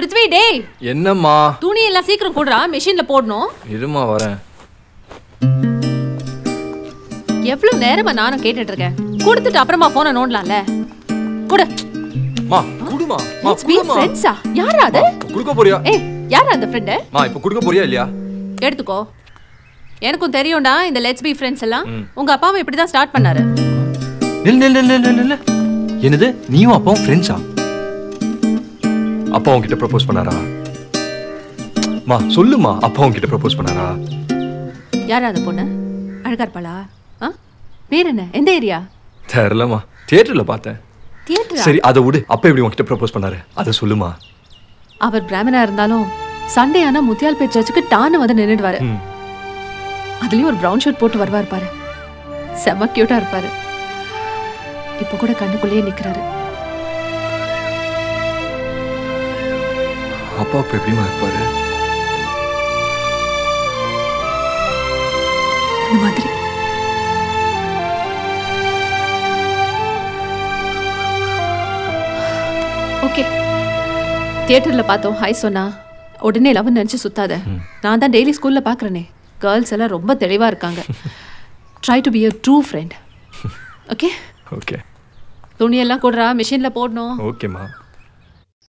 பிருத்வி டேய். என்னம்மா? துணி எல்லாம் சீக்கிரம் போடுறா மிஷின்ல போடணும். இருமா வரேன். எவ்வளவு நேரமா நானும் கேட்டுட்டு இருக்கேன். கொடுத்துட்டு அப்புறமா போனை நோண்டலாம்ல. கொடு. மா குடுமா. மா குடுமா. ஃப்ரெண்ட்ஸா யாரா அது? குடுக்க போறியா? ஏய் யாரா அந்த ஃப்ரெண்ட் மா இப்போ குடுக்க போறியா இல்லையா? எடுத்துக்கோ. எனக்கும் தெரியும்டா இந்த லெட்ஸ் பி ஃப்ரெண்ட்ஸ் எல்லாம். உங்க அப்பாவும் இப்படி தான் ஸ்டார்ட் பண்ணாரு நில் நில் நில் நில் என்னது? நீயும் அப்பாவும் ஃப்ரெண்ட்ஸா அப்பா உன்கிட்ட ப்ரப்போஸ் பண்ணாரா? மா சொல்லுமா அப்பா உன்கிட்ட ப்ரப்போஸ் பண்ணாரா? யாரா அந்த பொண்ணு? அழகா இருப்பாளா? பேர் என்ன? எந்த ஏரியா? தெரியலமா தியேட்டர்ல பார்த்தேன். தியேட்டரா? சரி அதை விடு. அப்பா எப்படி உன்கிட்ட ப்ரப்போஸ் பண்ணாரு? அதை சொல்லுமா? அவர் பிராமணா இருந்தாலும் சண்டே ஆனா முத்தியால்பேட் சர்ச்சுக்கு டான்னு வந்து நின்னுடுவாரு. ம். அதுலயும் ஒரு பிரவுன் ஷர்ட் போட்டு வருவார் பாரு. செம்ம கியூட்டா இருப்பாரு. இப்ப கூட கண்ணுக்குள்ளேயே நிக்கிறாரு. அப்பா அப்ப எப்படிமா இருப்பாரு? அந்த மாதிரி. ஓகே தியேட்டர்ல பார்த்தோம். ஹாய் சொன்னா உடனே லவ் நினைச்சு சுத்தாத. நான் தான் டெய்லி ஸ்கூல்ல பாக்குறேனே கேர்ள்ஸ் எல்லாம் ரொம்ப தெளிவா இருக்காங்க. Try to be a true friend okay okay துணியெல்லாம் கூடுறா மிஷின்ல போடணும். ஓகேம்மா